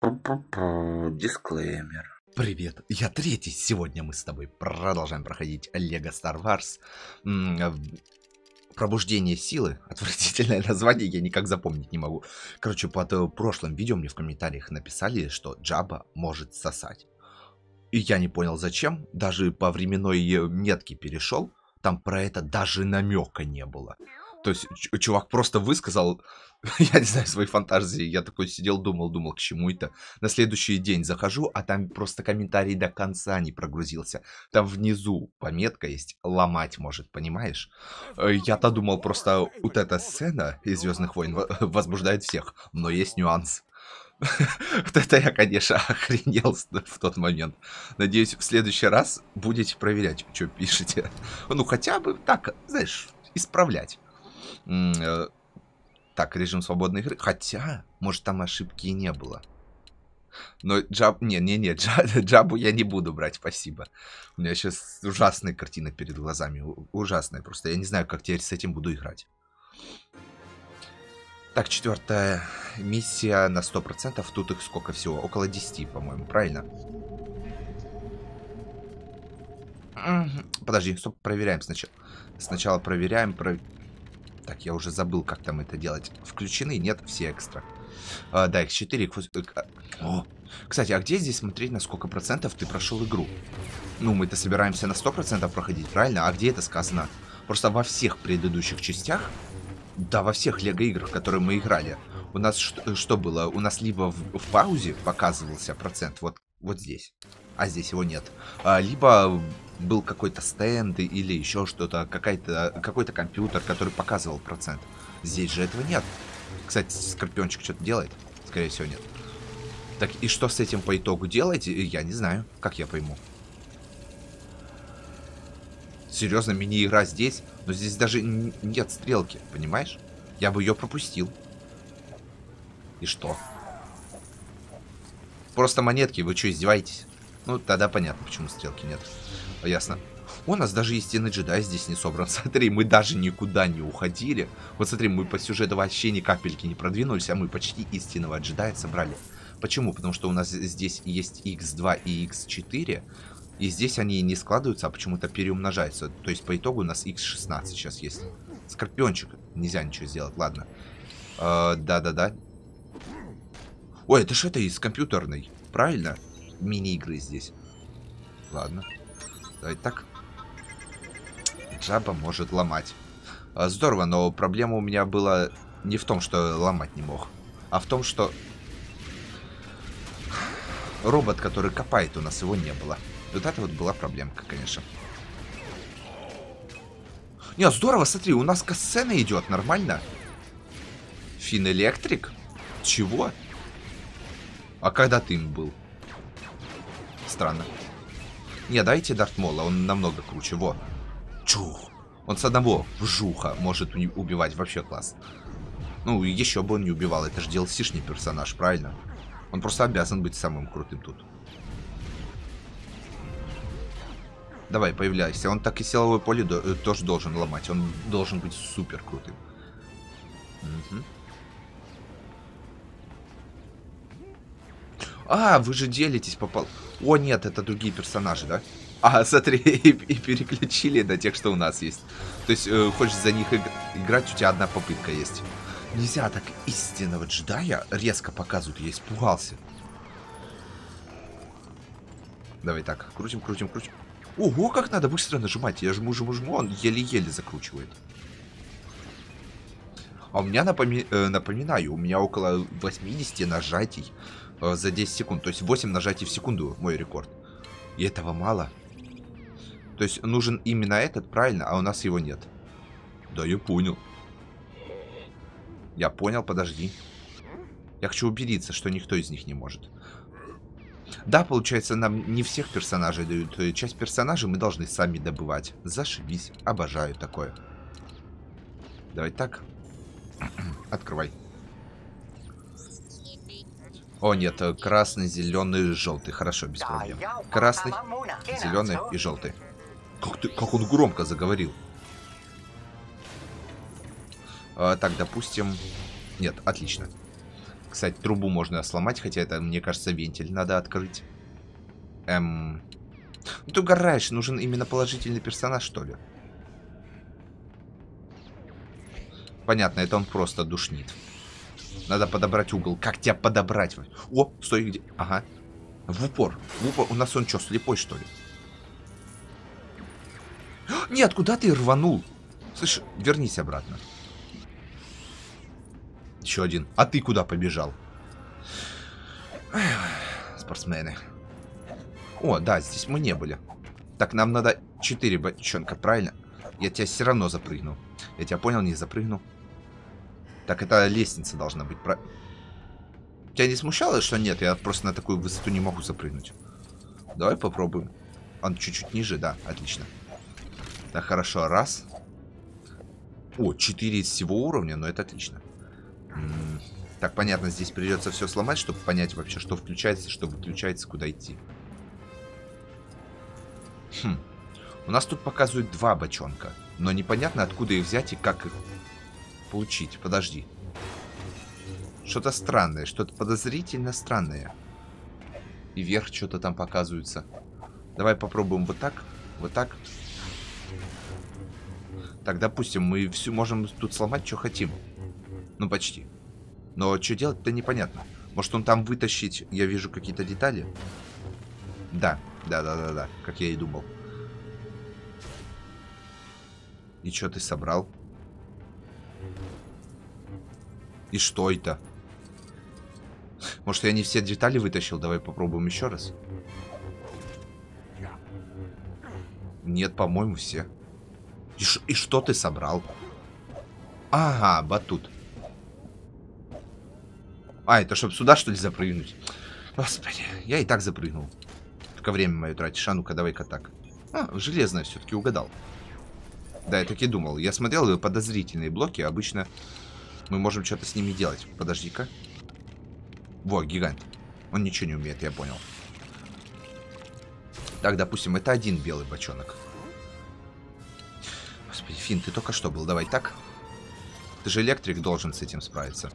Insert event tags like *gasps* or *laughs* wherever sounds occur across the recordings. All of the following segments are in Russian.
Дисклеймер. Привет, я третий. Сегодня мы с тобой продолжаем проходить Лего Star Wars. Э, Пробуждение силы. Отвратительное *laughs* название, я никак запомнить не могу. Короче, под э, прошлым видео мне в комментариях написали, что Джаба может сосать. И я не понял зачем. Даже по временной э, метке перешел. Там про это даже намека не было. То есть чувак просто высказал, *laughs* я не знаю, свои фантазии. Я такой сидел, думал, думал, к чему это. На следующий день захожу, а там просто комментарий до конца не прогрузился. Там внизу пометка есть, ломать может, понимаешь? Э, Я-то думал, просто вот эта сцена из Звездных войн во- *laughs* возбуждает всех, но есть нюанс. *laughs* Вот это я, конечно, охренел в тот момент. Надеюсь, в следующий раз будете проверять, что пишете. Ну, хотя бы так, знаешь, исправлять. Э, Так, режим свободной игры. Хотя, может, там ошибки и не было. Но джаб... Не-не-не, джа- *laughs* джабу я не буду брать, спасибо. У меня сейчас ужасная картина перед глазами. Ужасная просто. Я не знаю, как теперь с этим буду играть. Так, четвертая миссия на 100%. Тут их сколько всего? Около 10, по-моему, правильно? Подожди, стоп, проверяем сначала. Сначала проверяем, про... Так, я уже забыл, как там это делать. Включены? Нет, все экстра. А, да, X4. X... э, О, кстати, а где здесь смотреть, на сколько процентов ты прошел игру? Ну, мы-то собираемся на 100% проходить, правильно? А где это сказано? Просто во всех предыдущих частях, да, во всех лего-играх, которые мы играли, у нас что, что было? У нас либо в, в паузе показывался процент, вот, вот здесь, а здесь его нет. А, либо был какой-то стенд или еще что-то, какой-то компьютер, который показывал процент. Здесь же этого нет. Кстати, Скорпиончик что-то делает? Скорее всего, нет. Так, и что с этим по итогу делать, я не знаю. Как я пойму? Серьезно, мини-игра здесь? Но здесь даже нет стрелки, понимаешь? Я бы ее пропустил. И что? Просто монетки, вы что, издеваетесь? Ну, тогда понятно, почему стрелки нет. Ясно. У нас даже истинный джедай здесь не собран. *laughs* Смотри, мы даже никуда не уходили. Вот смотри, мы по сюжету вообще ни капельки не продвинулись, а мы почти истинного джедая собрали. Почему? Потому что у нас здесь есть x2 и x4, и здесь они не складываются, а почему-то переумножаются. То есть по итогу у нас x16 сейчас есть. Скорпиончик. Нельзя ничего сделать, ладно. Э, Да-да-да. Ой, это ж это из компьютерной, правильно? Мини-игры здесь. Ладно. Давай так. Джаба может ломать. А, Здорово, но проблема у меня была не в том, что ломать не мог, а в том, что робот, который копает, у нас его не было. Вот это вот была проблемка, конечно. Не, здорово, смотри, у нас касцена идет, нормально. Фин Электрик? Чего? А когда ты им был? Странно. Не, дайте Дарт Мола, он намного круче. Во. Чух. Он с одного вжуха может убивать вообще класс. Ну, еще бы он не убивал, это же DLC-шный персонаж, правильно? Он просто обязан быть самым крутым тут. Давай, появляйся. Он так и силовое поле до- э, тоже должен ломать. Он должен быть супер крутым. Мгм. А, вы же делитесь по пол... О, нет, это другие персонажи, да? А, смотри, *laughs* и, и переключили на тех, что у нас есть. То есть, э, хочешь за них иг- играть, у тебя одна попытка есть. Нельзя так истинного джедая резко показывают, я испугался. Давай так, крутим, крутим, крутим. Ого, как надо быстро нажимать. Я жму, жму, жму, он еле-еле закручивает. А у меня, напоми- э, напоминаю, у меня около 80 нажатий э, за 10 секунд. То есть 8 нажатий в секунду мой рекорд. И этого мало. То есть нужен именно этот, правильно? А у нас его нет. Да, я понял. Я понял, подожди. Я хочу убедиться, что никто из них не может. Да, получается, нам не всех персонажей дают. Э, Часть персонажей мы должны сами добывать. Зашибись. Обожаю такое. Давай так. *clears throat* Открывай. О, нет, э, красный, зеленый, желтый. Хорошо, без проблем. Красный, зеленый и желтый. Как, ты, как он громко заговорил. А, так, допустим... Нет, отлично. Кстати, трубу можно сломать, хотя это, мне кажется, вентиль надо открыть. Эм... Ну ты угораешь, нужен именно положительный персонаж, что ли? Понятно, это он просто душнит. Надо подобрать угол. Как тебя подобрать? О, стой, где? Ага. В упор. В упор. У нас он что, слепой, что ли? Нет, куда ты рванул? Слышь, вернись обратно. Еще один. А ты куда побежал? Спортсмены. О, да, здесь мы не были. Так, нам надо 4 бочонка, правильно? Я тебя все равно запрыгну. Я тебя понял, не запрыгну. Так, это лестница должна быть. Про... Тебя не смущало, что нет? Я просто на такую высоту не могу запрыгнуть. Давай попробуем. Он чуть-чуть ниже, да, отлично. Так, хорошо, раз. О, 4 из всего уровня, но это отлично. М -м так, понятно, здесь придется все сломать, чтобы понять вообще, что включается, что выключается, куда идти. Хм. У нас тут показывают два бочонка. Но непонятно, откуда их взять и как их получить. Подожди. Что-то странное, что-то подозрительно странное. И вверх что-то там показывается. Давай попробуем вот так, вот так. Так, допустим, мы все можем тут сломать, что хотим. Ну, почти. Но что делать-то непонятно. Может, он там вытащить, я вижу какие-то детали? Да, да-да-да-да, как я и думал. И что ты собрал? И что это? Может, я не все детали вытащил? Давай попробуем еще раз. Нет, по-моему, все. И, и что ты собрал? Ага, батут. А, это чтобы сюда, что ли, запрыгнуть? Господи, я и так запрыгнул. Только время мое тратишь. А ну-ка, давай-ка так. А, железное все-таки угадал. Да, я так и думал. Я смотрел подозрительные блоки. Обычно мы можем что-то с ними делать. Подожди-ка. Во, гигант. Он ничего не умеет, я понял. Так, допустим, это один белый бочонок. Господи, Фин, ты только что был. Давай так. Ты же электрик должен с этим справиться.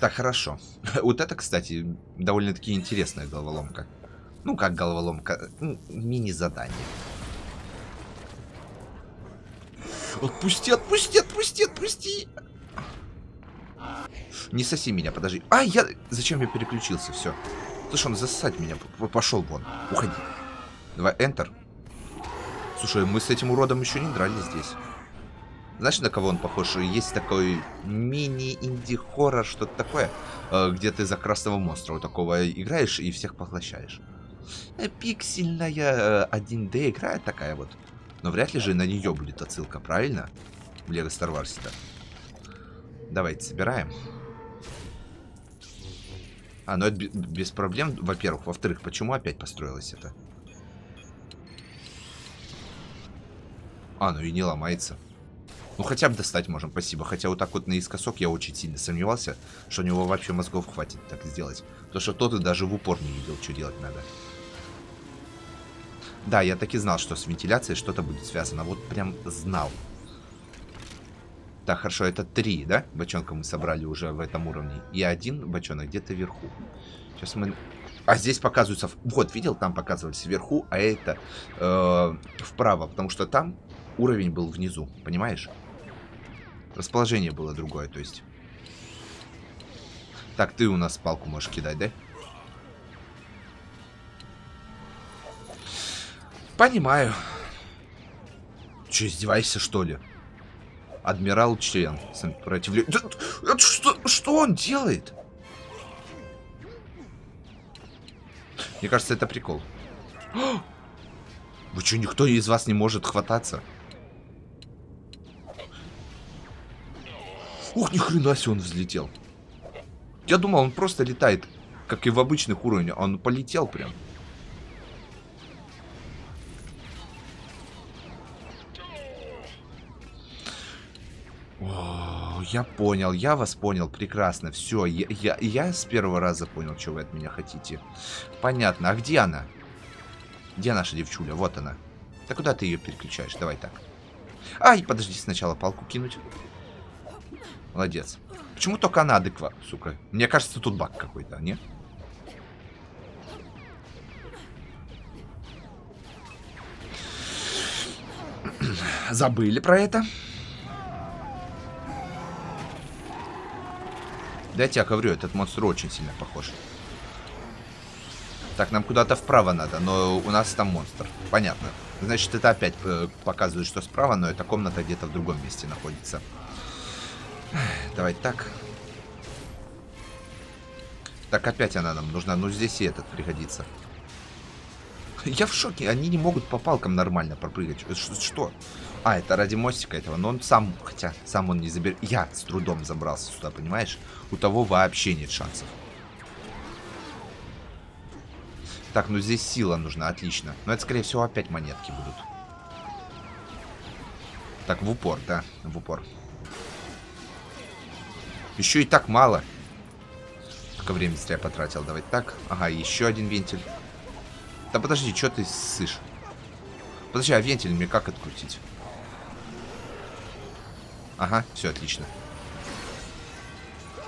Так, хорошо. *laughs* вот это, кстати, довольно-таки интересная головоломка. Ну, как головоломка. Мини-задание. Отпусти, отпусти, отпусти, отпусти. Не соси меня, подожди. А, я... Зачем я переключился? Все. Слушай, он засосать меня. Пошел вон. Уходи. Давай, Enter. Слушай, мы с этим уродом еще не дрались здесь. Знаешь, на кого он похож? Есть такой мини-инди-хоррор, что-то такое, э, где ты за красного монстра вот такого играешь и всех поглощаешь. Э, пиксельная 1D э, игра такая вот. Но вряд ли же на нее будет отсылка, правильно? В Лего Star Wars. -то. Давайте собираем. А, ну это без проблем, во-первых. Во-вторых, почему опять построилось это? А, ну и не ломается. Ну хотя бы достать можем, спасибо. Хотя вот так вот наискосок я очень сильно сомневался, что у него вообще мозгов хватит так сделать. Потому что тот и даже в упор не видел, что делать надо. Да, я так и знал, что с вентиляцией что-то будет связано. Вот прям знал. Так, хорошо, это три, да? Бочонка мы собрали уже в этом уровне. И один бочонок где-то вверху. Сейчас мы... А здесь показываются... Вот, видел, там показывались вверху, а это э, вправо. Потому что там уровень был внизу, понимаешь? Расположение было другое, то есть. Так, ты у нас палку можешь кидать, да? Понимаю. Че, издеваешься, что ли? Адмирал член. Сопротивление. Да, это что, что он делает? Мне кажется, это прикол. *gasps* Вы что, никто из вас не может хвататься? Ух, ни хрена себе он взлетел. Я думал, он просто летает, как и в обычных уровнях. Он полетел прям. Я понял, я вас понял, прекрасно. Все, я, я, я с первого раза понял, что вы от меня хотите. Понятно. А где она? Где наша девчуля? Вот она. Да куда ты ее переключаешь? Давай так. Ай, подожди, сначала палку кинуть. Молодец. Почему только она адекват, сука? Мне кажется, тут баг какой-то, а не? Забыли про это. Да я говорю, этот монстр очень сильно похож. Так, нам куда-то вправо надо, но у нас там монстр. Понятно. Значит, это опять э, показывает, что справа, но эта комната где-то в другом месте находится. Давай так. Так, опять она нам нужна. Ну, здесь и этот пригодится. Я в шоке. Они не могут по палкам нормально пропрыгать. Что? А, это ради мостика этого. Но он сам, хотя сам он не заберет. Я с трудом забрался сюда, понимаешь? У того вообще нет шансов. Так, ну здесь сила нужна, отлично. Но это, скорее всего, опять монетки будут. Так, в упор, да, в упор. Еще и так мало. Только время зря потратил. Давай так. Ага, еще один вентиль. Да подожди, что ты ссышь? Подожди, а вентиль мне как открутить? Ага, все отлично.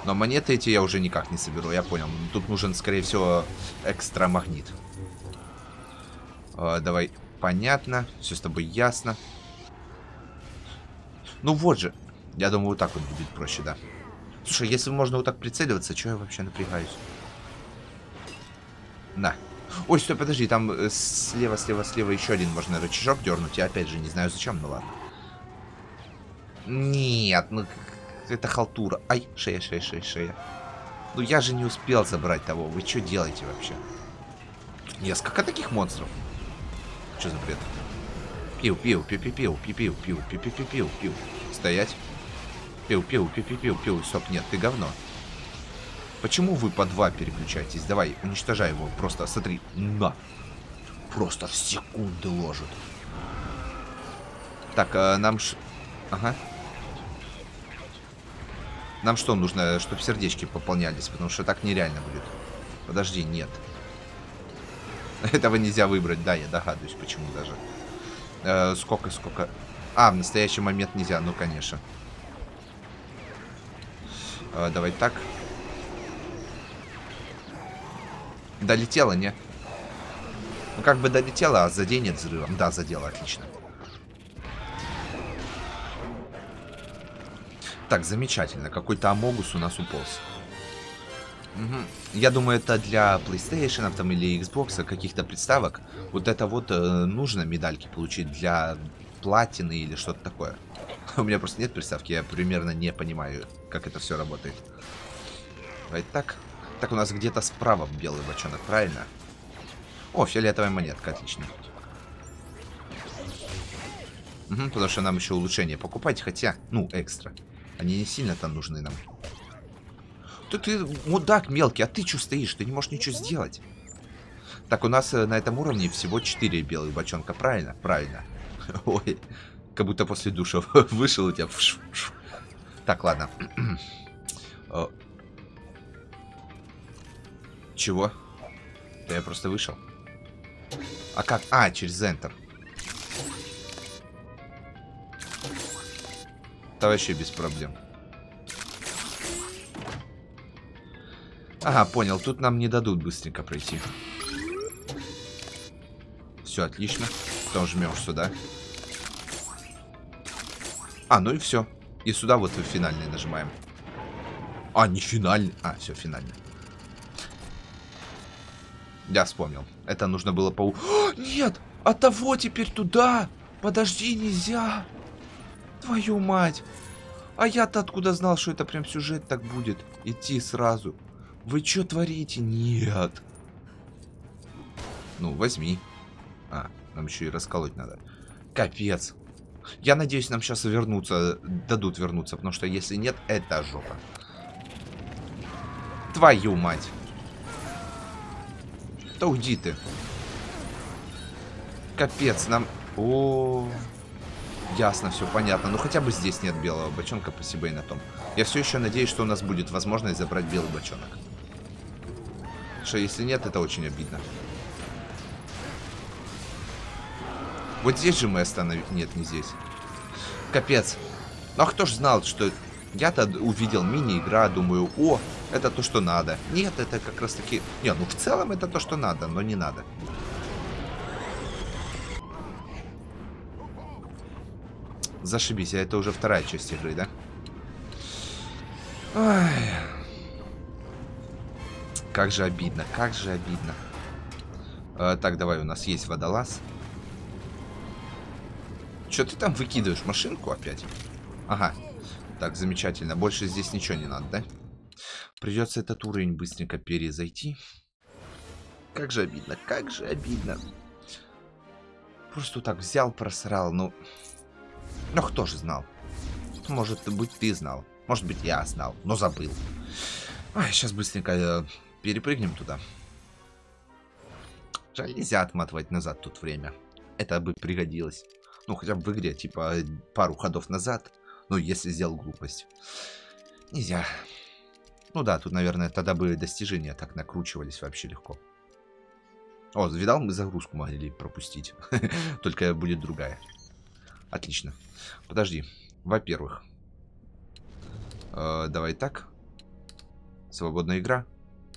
Но монеты эти я уже никак не соберу, я понял. Тут нужен, скорее всего, экстра магнит. Э, давай, понятно. Все с тобой ясно. Ну вот же. Я думаю, вот так вот будет проще, да. Слушай, если можно вот так прицеливаться, что я вообще напрягаюсь? На. Ой, стой, подожди, там э, слева, слева, слева еще один можно рычажок дернуть. Я опять же не знаю зачем, ну ладно. Нет, ну это халтура. Ай, шея, шея, шея, шея. Ну я же не успел забрать того. Вы что делаете вообще? Несколько таких монстров. Что за бред? Пиу, пиу, пиу, пиу, пиу, пиу, пиу, пиу, пиу, пиу, пиу. Стоять. Пиу, пиу, пиу, пиу, пиу, пиу. Стоп, нет, ты говно. Почему вы по два переключаетесь? Давай, уничтожай его. Просто смотри. На. Просто в секунды ложит. Так, а, нам... Ш... Ага. Нам что нужно, чтобы сердечки пополнялись? Потому что так нереально будет. Подожди, нет. *laughs* Этого нельзя выбрать, да, я догадываюсь, почему даже. Э, сколько, сколько... А, в настоящий момент нельзя, ну, конечно. Э, давай так. Долетела, не? Ну, как бы долетела, а заденет взрывом. Да, задела, отлично. Так, замечательно. Какой-то Амогус у нас уполз. Угу. Я думаю, это для PlayStation там, или Xbox каких-то приставок. Вот это вот э, нужно медальки получить для платины или что-то такое. *laughs* У меня просто нет приставки, я примерно не понимаю, как это все работает. Давай так. Так, у нас где-то справа белый бочонок, правильно? О, фиолетовая монетка, отлично. Угу, потому что нам еще улучшение покупать, хотя, ну, экстра. Они не сильно-то нужны нам. Да ты мудак мелкий, а ты что стоишь? Ты не можешь ничего сделать. Так, у нас э, на этом уровне всего 4 белых бочонка, правильно? Правильно. *laughs* Ой, как будто после душа *laughs* вышел у тебя. Так, ладно. *clears throat* Чего? Да я просто вышел. А как? А, через Enter. Это вообще без проблем. Ага, понял. Тут нам не дадут быстренько пройти. Все, отлично. Потом жмем сюда. А, ну и все. И сюда вот финальный нажимаем. А, не финальный. А, все, финальный. Я вспомнил. Это нужно было по... О, нет! А того теперь туда! Подожди, нельзя! Твою мать! А я-то откуда знал, что это прям сюжет так будет? Идти сразу. Вы что творите? Нет. Ну, возьми. А, нам еще и расколоть надо. Капец. Я надеюсь, нам сейчас вернуться, дадут вернуться, потому что если нет, это жопа. Твою мать. Да уйди ты. Капец, нам... О, -о. Ясно, все понятно. Ну хотя бы здесь нет белого бочонка, спасибо и на том. Я все еще надеюсь, что у нас будет возможность забрать белый бочонок. Что если нет, это очень обидно. Вот здесь же мы остановить... Нет, не здесь. Капец. Ну а кто ж знал, что... Я-то увидел мини-игра, думаю, о, это то, что надо. Нет, это как раз таки... Не, ну в целом это то, что надо, но не надо. Зашибись, а это уже вторая часть игры, да? Ой. Как же обидно, как же обидно. Э, так, давай, у нас есть водолаз. Что ты там выкидываешь? Машинку опять? Ага. Так, замечательно. Больше здесь ничего не надо, да? Придется этот уровень быстренько перезайти. Как же обидно, как же обидно. Просто так взял, просрал, ну... Ну, кто же знал? Может быть, ты знал. Может быть, я знал, но забыл. Ой, сейчас быстренько э, перепрыгнем туда. Жаль, нельзя отматывать назад тут время. Это бы пригодилось. Ну, хотя бы в игре, типа, пару ходов назад. Ну, если сделал глупость. Нельзя. Ну да, тут, наверное, тогда бы достижения так накручивались вообще легко. О, видал, мы загрузку могли пропустить. *laughs* Только будет другая. Отлично. Подожди. Во-первых. Э, давай так. Свободная игра.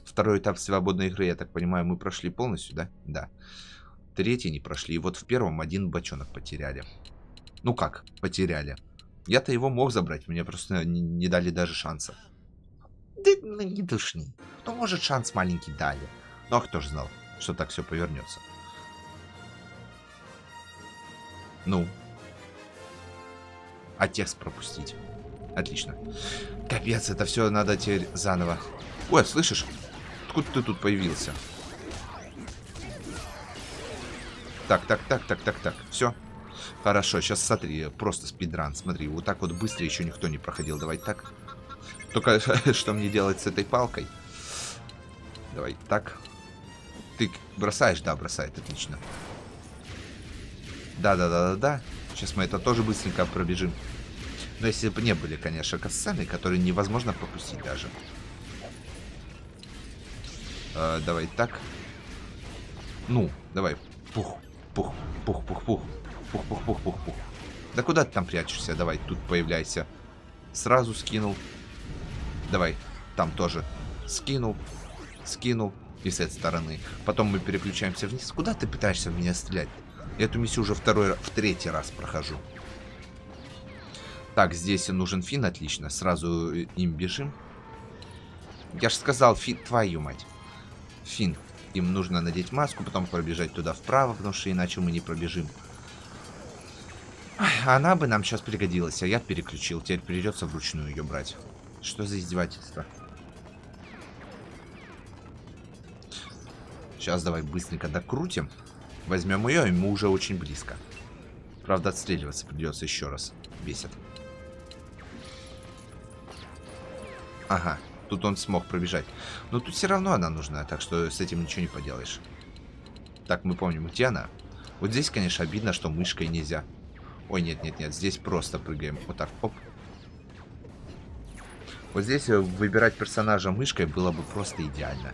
Второй этап свободной игры, я так понимаю, мы прошли полностью, да? Да. Третий не прошли. И вот в первом один бочонок потеряли. Ну как, потеряли. Я-то его мог забрать, мне просто не, не дали даже шанса. Да ну, не душни. Ну, может, шанс маленький дали. Ну, а кто же знал, что так все повернется? Ну. А текст пропустить. Отлично. Капец, это все надо теперь заново. Ой, слышишь? Откуда ты тут появился? Так, так, так, так, так, так. Все. Хорошо, сейчас смотри, просто спидран. Смотри, вот так вот быстро еще никто не проходил. Давай так. Только *laughs* что мне делать с этой палкой? Давай так. Ты бросаешь? Да, бросает. Отлично. Да-да-да-да-да. Сейчас мы это тоже быстренько пробежим. Но если бы не были, конечно, касцены, которые невозможно пропустить даже. Э, давай так. Ну, давай. Пух, пух, пух, пух, пух. Пух, пух, пух, пух, пух. Да куда ты там прячешься? Давай, тут появляйся. Сразу скинул. Давай, там тоже. Скинул, скинул. И с этой стороны. Потом мы переключаемся вниз. Куда ты пытаешься в меня стрелять? Я эту миссию уже второй, в третий раз прохожу. Так, здесь нужен фин, отлично. Сразу э, им бежим. Я же сказал, фин, твою мать. Фин. Им нужно надеть маску, потом пробежать туда вправо, потому что иначе мы не пробежим. Она бы нам сейчас пригодилась, а я переключил. Теперь придется вручную ее брать. Что за издевательство? Сейчас давай быстренько докрутим. Возьмем ее, и мы уже очень близко. Правда, отстреливаться придется еще раз. Бесит. Ага, тут он смог пробежать. Но тут все равно она нужна, так что с этим ничего не поделаешь. Так, мы помним, где она? Вот здесь, конечно, обидно, что мышкой нельзя. Ой, нет, нет, нет, здесь просто прыгаем. Вот так, оп. Вот здесь э, выбирать персонажа мышкой было бы просто идеально.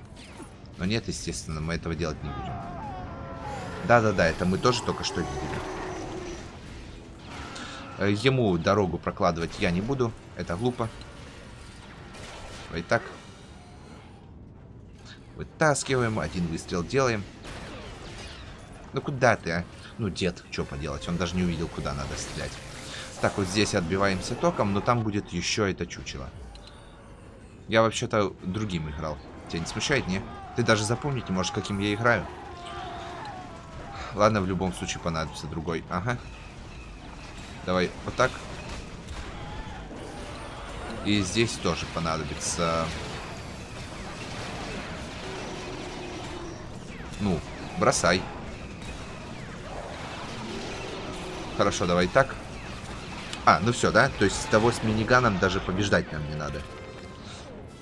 Но нет, естественно, мы этого делать не будем. Да-да-да, это мы тоже только что видели. Э, ему дорогу прокладывать я не буду. Это глупо. Вот так. Вытаскиваем. Один выстрел делаем. Ну куда ты, а? Ну, дед, что поделать, он даже не увидел, куда надо стрелять. Так, вот здесь отбиваемся током, но там будет еще это чучело. Я вообще-то другим играл. Тебя не смущает, не? Ты даже запомнить не можешь, каким я играю. Ладно, в любом случае понадобится другой. Ага. Давай, вот так. И здесь тоже понадобится... Ну, бросай. Хорошо, давай так. А, ну все, да? То есть того с миниганом даже побеждать нам не надо.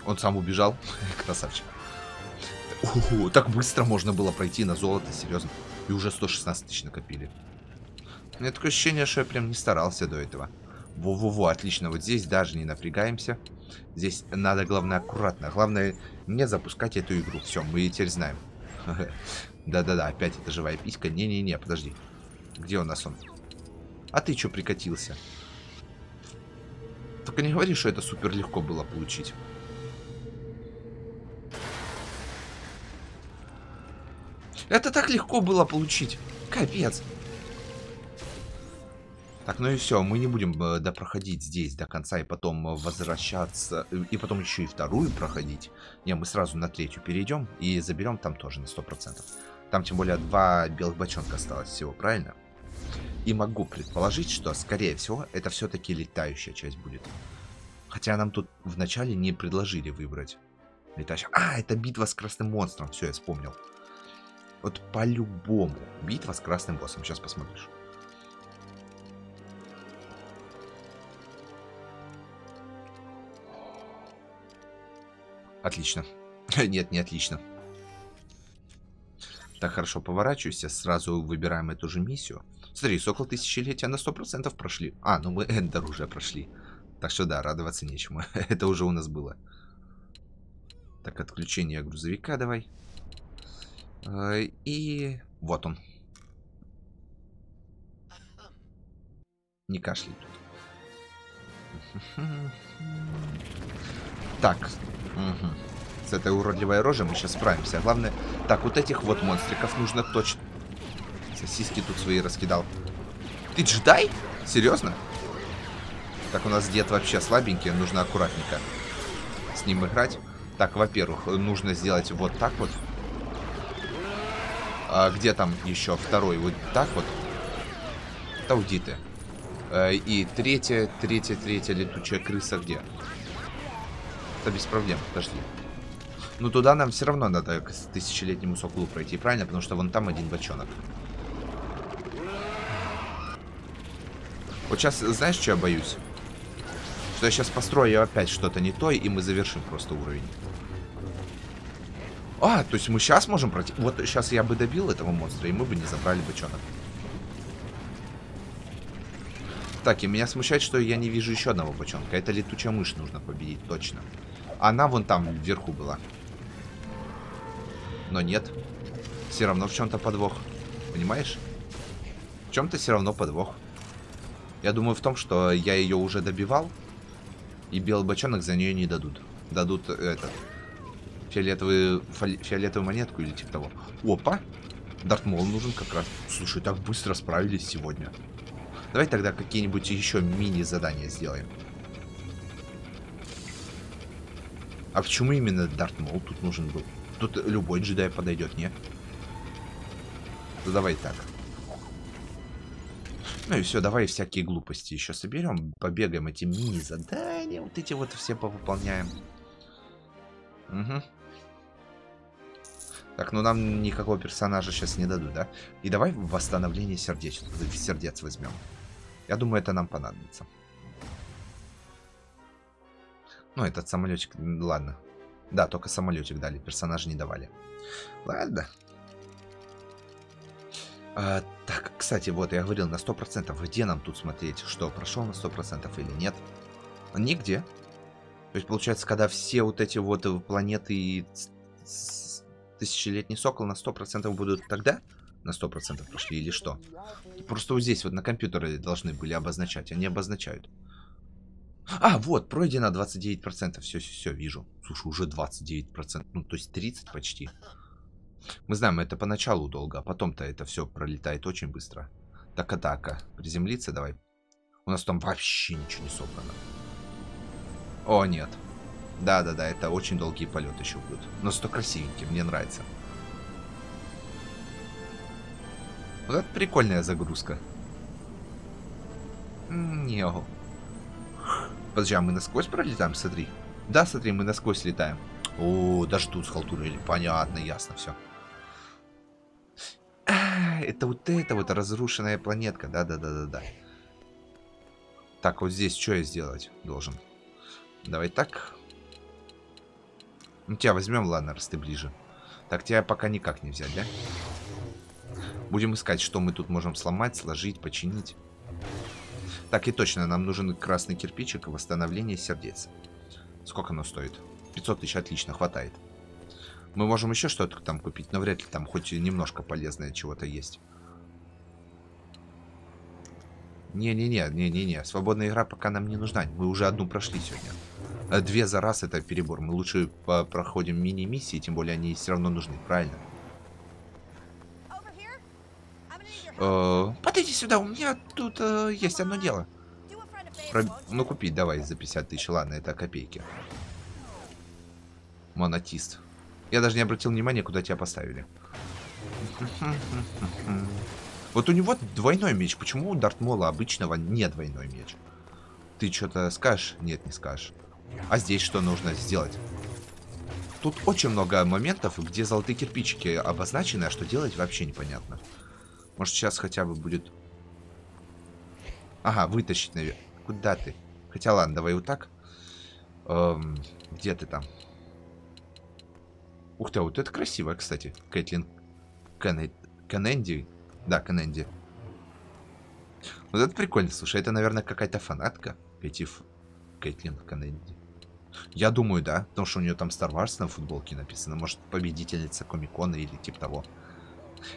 Он сам убежал. *laughs* Красавчик. О, так быстро можно было пройти на золото, серьезно. И уже 116 тысяч накопили. У меня такое ощущение, что я прям не старался до этого. Во-во-во, отлично. Вот здесь даже не напрягаемся. Здесь надо, главное, аккуратно. Главное, не запускать эту игру. Все, мы теперь знаем. *laughs* Да-да-да, опять эта живая писька. Не-не-не, подожди. Где у нас он? А ты что прикатился? Только не говори, что это супер легко было получить. Это так легко было получить. Капец. Так, ну и все, мы не будем э, допроходить здесь до конца и потом э, возвращаться, э, и потом еще и вторую проходить. Не, мы сразу на третью перейдем и заберем там тоже на 100%. Там тем более два белых бочонка осталось всего, правильно? И могу предположить, что, скорее всего, это все-таки летающая часть будет. Хотя нам тут вначале не предложили выбрать. Летающая... А, это битва с красным монстром. Все, я вспомнил. Вот по-любому битва с красным боссом. Сейчас посмотришь. Отлично. *laughs* Нет, не отлично. Так, хорошо, поворачивайся. Сразу выбираем эту же миссию. Смотри, Сокол Тысячелетия на 100% прошли. А, ну мы Эндер уже прошли. Так что да, радоваться нечему. *laughs* Это уже у нас было. Так, отключение грузовика давай. Э, и вот он. Не кашляй. *laughs* Так, Угу. С этой уродливой рожей мы сейчас справимся. Главное... Так, вот этих вот монстриков нужно точно... Сосиски тут свои раскидал. Ты джедай? Серьезно? Так, у нас дед вообще слабенький, нужно аккуратненько с ним играть. Так, во-первых, нужно сделать вот так вот. А где там еще второй? Вот так вот. Да уйди ты. Э, и третья, третья, третья летучая крыса где? Это без проблем, подожди. Ну туда нам все равно надо к тысячелетнему соколу пройти, правильно? Потому что вон там один бочонок. Вот сейчас, знаешь, что я боюсь? Что я сейчас построю опять что-то не то, и мы завершим просто уровень. А, то есть мы сейчас можем пройти? Вот сейчас я бы добил этого монстра, и мы бы не забрали бочонок. Так, и меня смущает, что я не вижу еще одного бочонка. Это летучая мышь нужно победить, точно. Она вон там, вверху была. Но нет. Все равно в чем-то подвох. Понимаешь? В чем-то все равно подвох. Я думаю в том, что я ее уже добивал. И белый бочонок за нее не дадут. Дадут этот... Фиолетовую, фиолетовую монетку или типа того. Опа! Дартмол нужен как раз. Слушай, так быстро справились сегодня. Давай тогда какие-нибудь еще мини-задания сделаем. А почему именно Дарт Мол тут нужен был? Тут любой джедай подойдет, не? Ну давай так. Ну и все, давай всякие глупости еще соберем. Побегаем эти мини-задания. Вот эти вот все повыполняем. Угу. Так, ну нам никакого персонажа сейчас не дадут, да? И давай восстановление сердец, сердец возьмем. Я думаю, это нам понадобится. Ну, этот самолетик, ладно. Да, только самолетик дали, персонажа не давали. Ладно. А, так, кстати, вот я говорил на 100%. Где нам тут смотреть, что прошел на 100% или нет? Нигде. То есть, получается, когда все вот эти вот планеты и тысячелетний сокол на 100% будут тогда на 100% прошли или что? Просто вот здесь вот на компьютере должны были обозначать, они обозначают. А, вот, пройдено 29%. Все, все, все, вижу. Слушай, уже 29%. Ну, то есть 30 почти. Мы знаем, это поначалу долго, а потом-то это все пролетает очень быстро. Так, атака. Приземлиться давай. У нас там вообще ничего не собрано. О, нет. Да-да-да, это очень долгий полет еще будет. Но зато красивенький, мне нравится. Вот это прикольная загрузка. Нео. Подожди, а мы насквозь пролетаем? Смотри. Да, смотри, мы насквозь летаем. О, даже тут схалтурили. Понятно, ясно, все. А, это вот это вот разрушенная планетка. Да-да-да-да-да. Так, вот здесь что я сделать должен? Давай так. Ну, тебя возьмем, ладно, раз ты ближе. Так, тебя пока никак не взять, да? Будем искать, что мы тут можем сломать, сложить, починить. Так и точно, нам нужен красный кирпичик и восстановление сердец. Сколько оно стоит? 500 тысяч, отлично, хватает. Мы можем еще что-то там купить, но вряд ли там хоть немножко полезное чего-то есть. Не-не-не, не-не-не. Свободная игра пока нам не нужна. Мы уже одну прошли сегодня. А Две за раз это перебор. Мы лучше проходим мини-миссии, тем более они все равно нужны, правильно? Э, подойди сюда, у меня тут э, есть одно дело. Про-? Ну, купить давай за 50 тысяч, ладно, это копейки. Монотист. Я даже не обратил внимания, куда тебя поставили. *laughs* Вот у него двойной меч. Почему у Дартмола обычного не двойной меч? Ты что-то скажешь? Нет, не скажешь. А здесь что нужно сделать? Тут очень много моментов, где золотые кирпичики обозначены, а что делать вообще непонятно. Может сейчас хотя бы будет... Ага, вытащить, наверное. Куда ты? Хотя ладно, давай вот так. Эм, где ты там? Ух ты, а вот это красиво, кстати. Кэтлин Кенне- Кенненди. Да, Кенненди. Вот это прикольно. Слушай, это, наверное, какая-то фанатка. Эти ф- Кэтлин Кенненди. Я думаю, да. Потому что у нее там Star Wars на футболке написано. Может, победительница Комикона или типа того.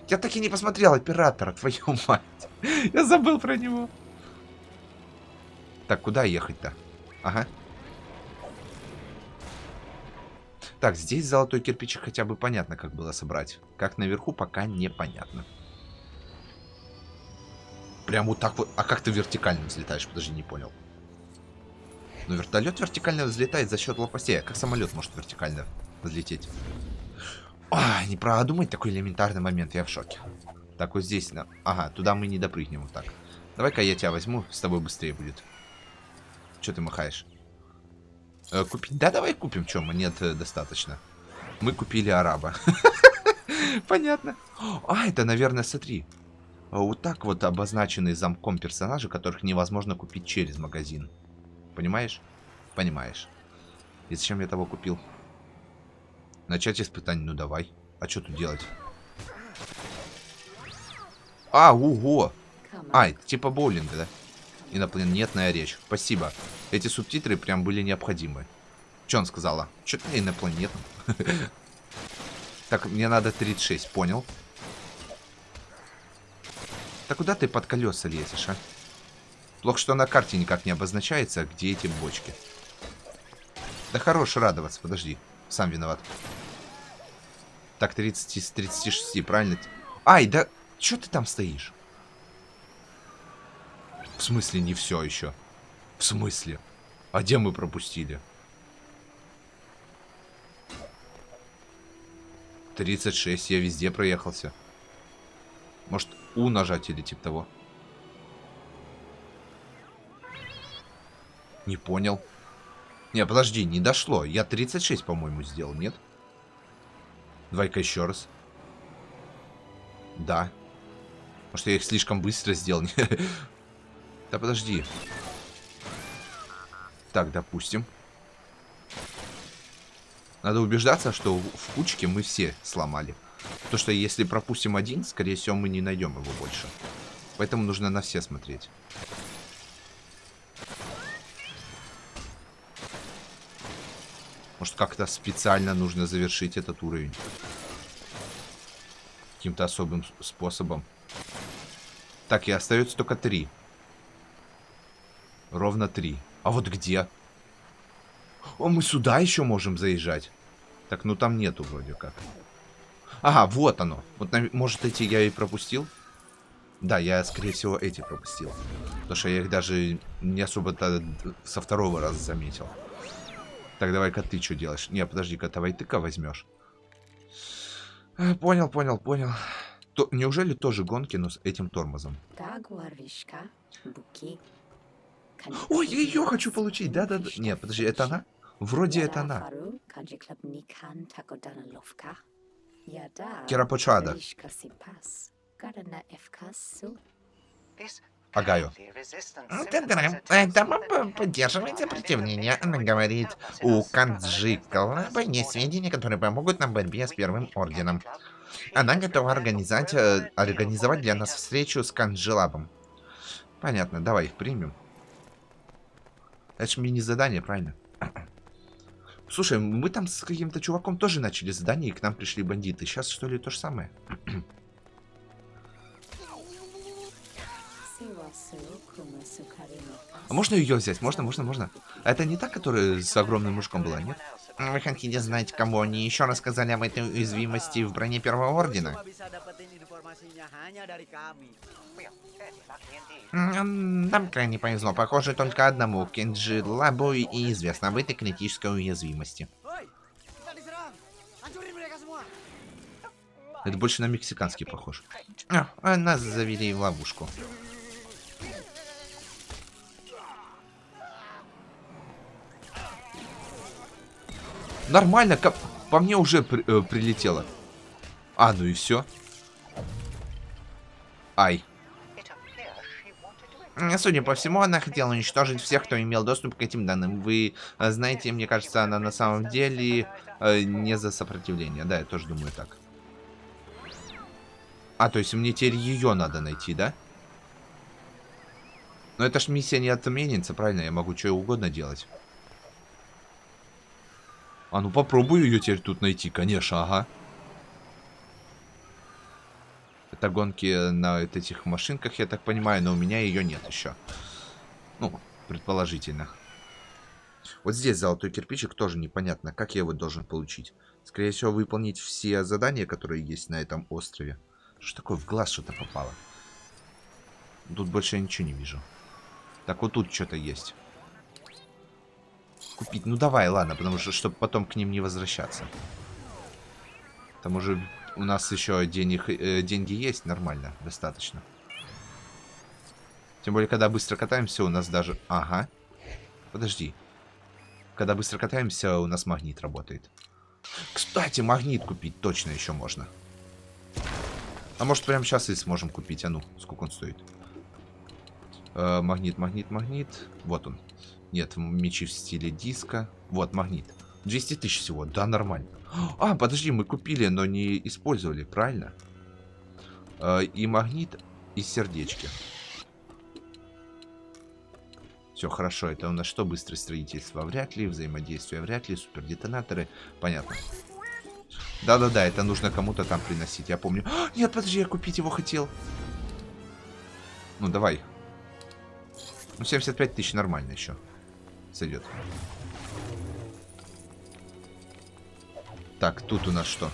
Я так и не посмотрел оператора, твою *laughs* мать. Я забыл про него. Так, куда ехать-то? Ага. Так, здесь золотой кирпичик хотя бы понятно, как было собрать. Как наверху, пока непонятно. Прям вот так вот. А как ты вертикально взлетаешь? Подожди, не понял. Но вертолет вертикально взлетает за счет лопастей. А как самолет может вертикально взлететь? А, не продумать такой элементарный момент, я в шоке. Так, вот здесь, на... ага, туда мы не допрыгнем вот так. Давай-ка я тебя возьму, с тобой быстрее будет. Че ты махаешь? Э, купить? Да, давай купим, чем монет э, достаточно. Мы купили араба. *laughs* Понятно. А, это, наверное, смотри. А Вот так вот обозначены замком персонажи, которых невозможно купить через магазин. Понимаешь? Понимаешь. И зачем я того купил? Начать испытание, ну давай. А что тут делать? А, уго! А, это типа боулинга, да? Инопланетная речь. Спасибо. Эти субтитры прям были необходимы. Что он сказала? Что-то на инопланетном. *laughs* Так, мне надо 36, понял. Так куда ты под колеса лезешь, а? Плохо, что на карте никак не обозначается, где эти бочки. Да хорош радоваться, подожди. Сам виноват. Так, 30 из 36, правильно? Ай, да что ты там стоишь? В смысле не все еще? В смысле? А где мы пропустили? 36, я везде проехался. Может, У нажать или типа того? Не понял. Не, подожди, не дошло. Я 36, по-моему, сделал, нет? Давай-ка еще раз. Да. Может, я их слишком быстро сделал? *laughs* Да подожди. Так, допустим. Надо убеждаться, что в кучке мы все сломали. То, что если пропустим один, скорее всего, мы не найдем его больше. Поэтому нужно на все смотреть. Может, как-то специально нужно завершить этот уровень. Каким-то особым способом. Так, и остается только три. Ровно три. А вот где? О, мы сюда еще можем заезжать. Так, ну там нету вроде как. Ага, вот оно. Вот, может, эти я и пропустил? Да, я, скорее всего, эти пропустил. Потому что я их даже не особо-то со второго раза заметил. Так, давай-ка ты что делаешь? Не, подожди-ка, давай ты-ка возьмешь. Э, Понял, понял, понял. То, неужели тоже гонки, но с этим тормозом? Ой, я ее хочу получить, да-да-да. Нет, подожди, это она? Вроде это она. Керапочада. Агаю. Это мы поддерживаем сопротивление. Она говорит, у Канджи Клаба есть сведения, которые помогут нам в борьбе с Первым Орденом. Она готова организовать, э, организовать для нас встречу с Канджилабом. Понятно, давай их примем. Это ж мини-задание, правильно? *clears throat* Слушай, мы там с каким-то чуваком тоже начали задание, и к нам пришли бандиты. Сейчас что ли то же самое? *clears throat* А можно ее взять? Можно, можно, можно. А это не та, которая с огромным мужиком была, нет? Вы хотите знать, кому они еще рассказали об этой уязвимости в броне Первого Ордена? Нам крайне повезло. Похоже, только одному Кенджи Лабу и известно об этой критической уязвимости. Это больше на мексиканский похож. А, а нас завели в ловушку. Нормально, как по мне уже при- э, прилетело. А, ну и все. Ай. Судя по всему, она хотела уничтожить всех, кто имел доступ к этим данным. Вы э, знаете, мне кажется, она на самом деле Э, не за сопротивление. Да, я тоже думаю так. А, то есть мне теперь ее надо найти, да? Но это ж миссия не отменится, правильно? Я могу что угодно делать. А ну попробую ее теперь тут найти, конечно, ага. Это гонки на этих машинках, я так понимаю, но у меня ее нет еще. Ну, предположительно. Вот здесь золотой кирпичик тоже непонятно, как я его должен получить. Скорее всего, выполнить все задания, которые есть на этом острове. Что такое, в глаз что-то попало? Тут больше я ничего не вижу. Так, вот тут что-то есть. Купить. Ну давай, ладно, потому что, чтобы потом к ним не возвращаться. К тому же у нас еще денег, э, деньги есть нормально, достаточно. Тем более, когда быстро катаемся, у нас даже... Ага. Подожди. Когда быстро катаемся, у нас магнит работает. Кстати, магнит купить точно еще можно. А может, прямо сейчас и сможем купить. А ну, сколько он стоит? Э, магнит, магнит, магнит. Вот он. Нет, мечи в стиле диска. Вот, магнит. 200 тысяч всего. Да, нормально. А, подожди, мы купили, но не использовали, правильно? Э, и магнит, и сердечки. Все хорошо, это у нас что? Быстрое строительство вряд ли, взаимодействие вряд ли, супердетонаторы. Понятно. Да-да-да, это нужно кому-то там приносить, я помню. А, нет, подожди, я купить его хотел. Ну, давай. Ну, 75 тысяч нормально еще. Сойдет. Так, тут у нас что?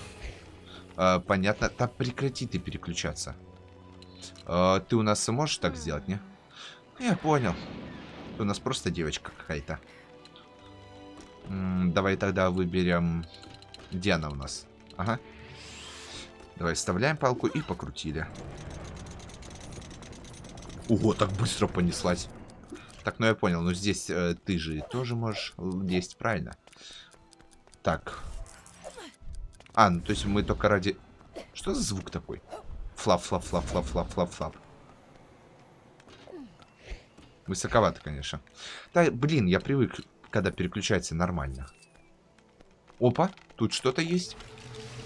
А, понятно. Да прекрати ты переключаться. А, ты у нас можешь так сделать, не? Я понял. У нас просто девочка какая-то. Давай тогда выберем... Где она у нас? Ага. Давай вставляем палку и покрутили. Ого, так быстро понеслась. Так, ну я понял. Но здесь э, ты же тоже можешь есть, правильно? Так. А, ну то есть мы только ради... Что за звук такой? Флап, флап, флап, флап, флап, флап, флап. Высоковато, конечно. Да, блин, я привык, когда переключается нормально. Опа, тут что-то есть.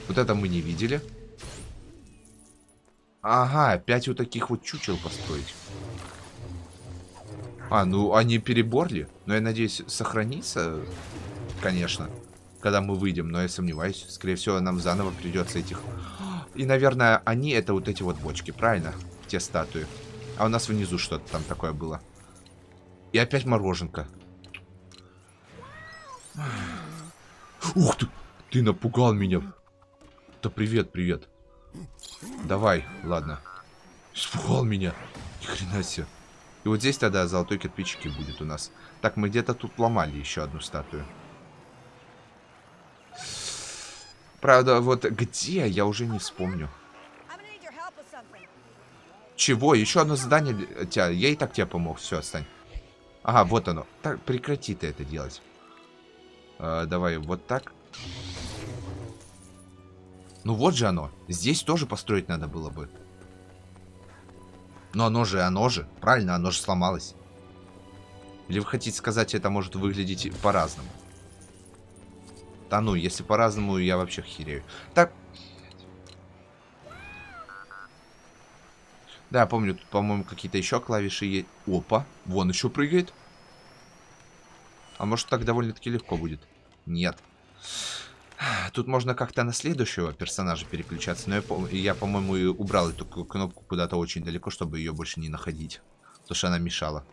Вот это мы не видели. Ага, опять вот таких вот чучел построить. А, ну они переборли. Но я надеюсь, сохранится, конечно, когда мы выйдем. Но я сомневаюсь. Скорее всего, нам заново придется этих... И, наверное, они это вот эти вот бочки, правильно? Те статуи. А у нас внизу что-то там такое было. И опять мороженка. Ух ты! Ты напугал меня. Да привет, привет. Давай, ладно. Испугал меня. Ни хрена себе. И вот здесь тогда золотой кирпичики будет у нас. Так, мы где-то тут ломали еще одну статую. Правда, вот где, я уже не вспомню. Чего? Еще одно задание тебя. Я и так тебе помог. Все, отстань. Ага, вот оно. Так, прекрати ты это делать. А, давай вот так. Ну вот же оно. Здесь тоже построить надо было бы. Но оно же, оно же. Правильно, оно же сломалось. Или вы хотите сказать, это может выглядеть по-разному? Да ну, если по-разному, я вообще херею. Так. Да, помню, тут, по-моему, какие-то еще клавиши есть. Опа, вон еще прыгает. А может, так довольно-таки легко будет? Нет. Тут можно как-то на следующего персонажа переключаться, но я, я по-моему, убрал эту кнопку куда-то очень далеко, чтобы ее больше не находить. То, что она мешала.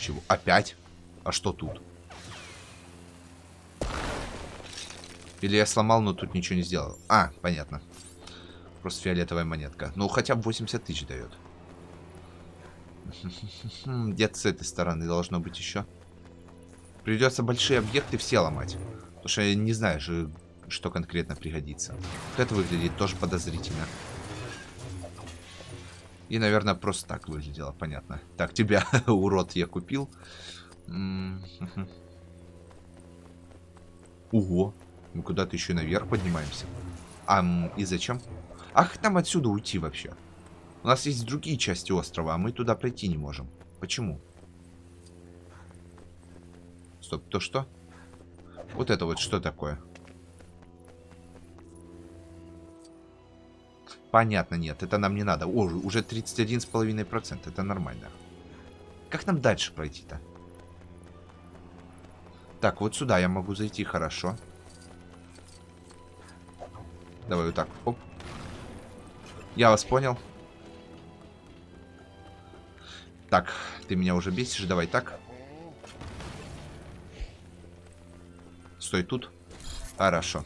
Чего? Опять? А что тут? Или я сломал, но тут ничего не сделал? А, понятно. Просто фиолетовая монетка. Ну, хотя бы 80 тысяч дает. *laughs* Где-то с этой стороны должно быть еще. Придется большие объекты все ломать. Потому что я не знаю что конкретно пригодится. Вот это выглядит тоже подозрительно. И, наверное, просто так выглядело, понятно. Так, тебя, *laughs* урод, я купил. Ого, мы куда-то еще наверх поднимаемся. А, и зачем? Ах, нам отсюда уйти вообще. У нас есть другие части острова, а мы туда пройти не можем. Почему? Стоп, то что? Вот это вот что такое? Понятно, нет, это нам не надо. О, уже 31,5%, это нормально. Как нам дальше пройти-то? Так, вот сюда я могу зайти, хорошо. Давай вот так. Оп. Я вас понял. Так, ты меня уже бесишь, давай так. Стой тут. Хорошо.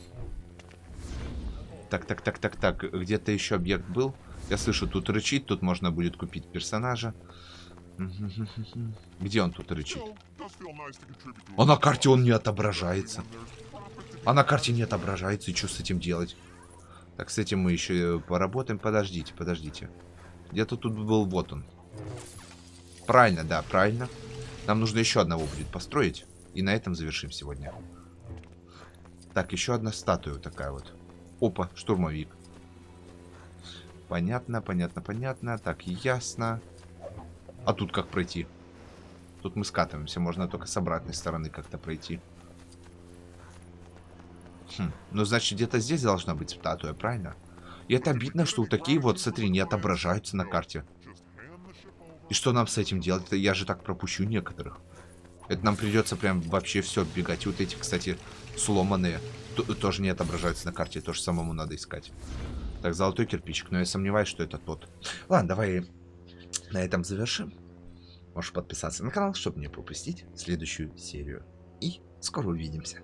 Так, так, так, так, так. Где-то еще объект был. Я слышу, тут рычит. Тут можно будет купить персонажа. Где он тут рычит? А на карте он не отображается. А на карте не отображается. И что с этим делать? Так, с этим мы еще поработаем. Подождите, подождите. Где-то тут был, вот он. Правильно, да, правильно. Нам нужно еще одного будет построить. И на этом завершим сегодня. Так, еще одна статуя такая вот. Опа, штурмовик. Понятно, понятно, понятно. Так, ясно. А тут как пройти? Тут мы скатываемся. Можно только с обратной стороны как-то пройти. Хм, ну значит где-то здесь должна быть статуя, правильно? И это обидно, что вот такие вот, смотри, не отображаются на карте. И что нам с этим делать? Я же так пропущу некоторых. Это нам придется прям вообще все оббегать. И вот эти, кстати, сломанные то- тоже не отображаются на карте. Тоже самому надо искать. Так, золотой кирпичик. Но я сомневаюсь, что это тот. Ладно, давай на этом завершим. Можешь подписаться на канал, чтобы не пропустить следующую серию. И скоро увидимся.